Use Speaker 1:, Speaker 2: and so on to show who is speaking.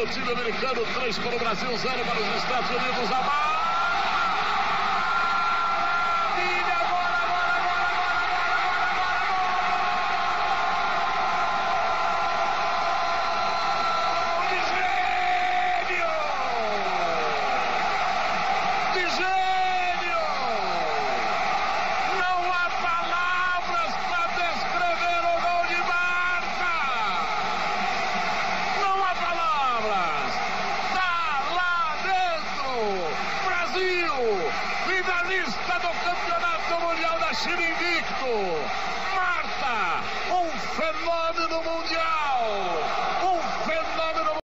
Speaker 1: do time americano, 3 para o Brasil, 0 para os Estados Unidos. A finalista Shooting deep. Oh.